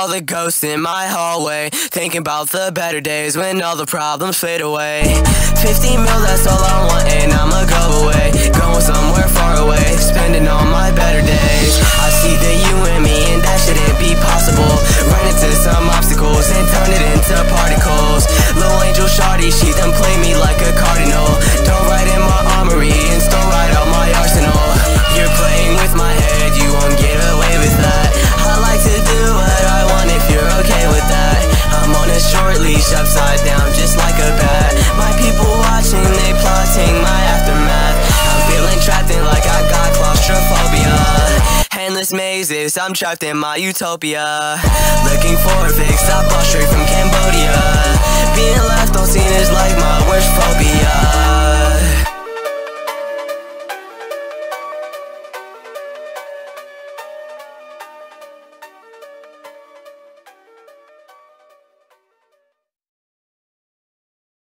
all the ghosts in my hallway. Thinking about the better days when all the problems fade away. 50 down, just like a bat. My people watching, they plotting my aftermath. I'm feeling trapped in like I got claustrophobia. Endless mazes, I'm trapped in my utopia. Looking for a fix, I bought straight from